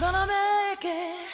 gonna make it.